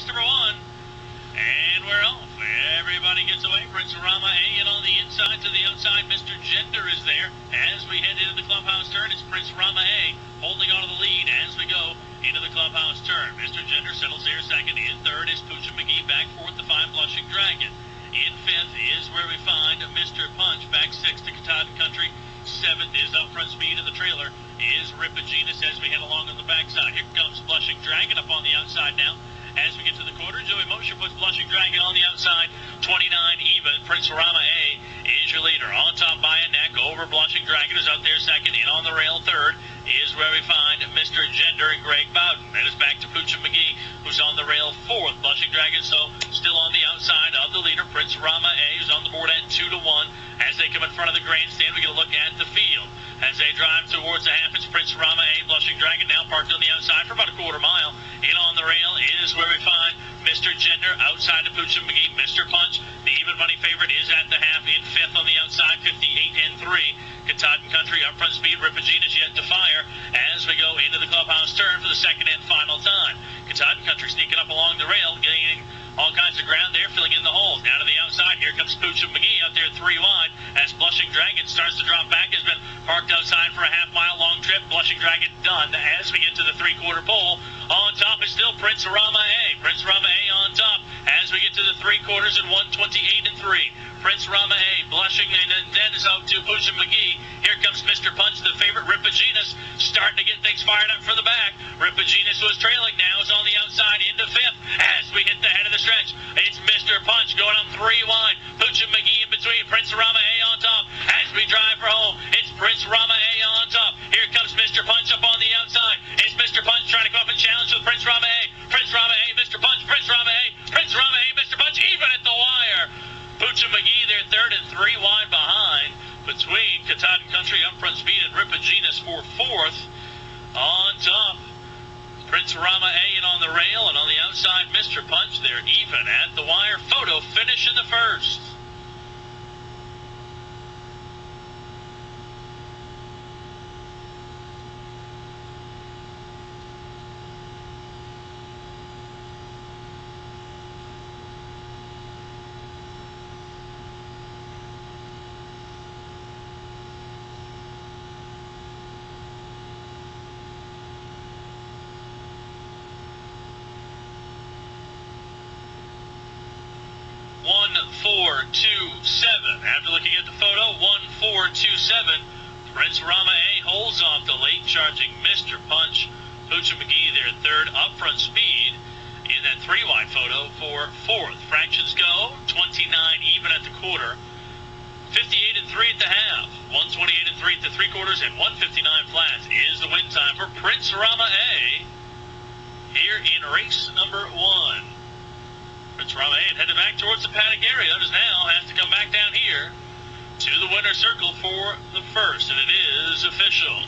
race number one. And we're off. Everybody gets away. Prince Rama A in on the inside to the outside. Mr. Gender is there. As we head into the clubhouse turn, it's Prince Rama A holding on to the lead as we go into the clubhouse turn. Mr. Gender settles there second. In third is Pooch McGee. Back fourth, the fine Blushing Dragon. In fifth is where we find Mr. Punch. Back sixth to Katahdin Country. Seventh is up front speed in the trailer is Ripigenus as we head along on the backside. Here comes Blushing Dragon up on the outside now. As we get to the quarter, Joey Mosher puts Blushing Dragon on the outside, 29 even. Prince Rama A is your leader. On top by a neck over Blushing Dragon is out there second. In on the rail third is where we find Mr. Gender and Greg Bowden. Then it's back to Poocha McGee, who's on the rail fourth. Blushing Dragon, so still on the outside of the leader. Prince Rama A, who's on the board at two to one. As they come in front of the grandstand, we get a look at the field. As they drive towards the half, it's Prince Rama A, Blushing Dragon, now parked on the outside for about a quarter mile. In on the rail is where we find Mr. Gender outside of Pooch and McGee. Mr. Punch, the even money favorite, is at the half in fifth on the outside, 58 and 3. Katahdin Country up front speed. Ripigena's yet to fire as we go into the clubhouse turn for the second and final time. Katahdin Country sneaking up along the rail, getting all kinds of ground there, filling in the holes. Down to the outside, here comes Pooch and McGee out there three wide as Blushing Dragon starts to drop back. Has been parked outside for a half mile long trip. Blushing Dragon done as we get to the three quarter pole. Prince Rama A. Prince Rama A on top as we get to the three quarters and 128 and 3. Prince Rama A blushing and then is out to Pooch and McGee. Here comes Mr. Punch, the favorite. Ripigenus starting to get things fired up for the back. Ripigenus was trailing now, is on the outside into fifth as we hit the head of the stretch. It's Mr. Punch going on three wide. Pooch and McGee in between. Prince Rama A on top as we drive for home. It's Prince Rama A on top. Here comes Mr. Punch up on three wide behind between Katahdin Country, up front speed, and Ripigenus for fourth. On top, Prince Rama A and on the rail, and on the outside, Mr. Punch. They're even at the wire. Photo finish in the first. One four two seven. After looking at the photo, one four two seven. Prince Rama A holds off the late charging Mr. Punch. Pooch McGee their third up front speed in that three wide photo for fourth. Fractions go 29 even at the quarter. 58 and 3 at the half, 128 and 3 at the three quarters, and 159 flats is the win time for Prince Rama A here in race number one. A headed back towards the paddock area. Does now has to come back down here to the winner's circle for the first, and it is official.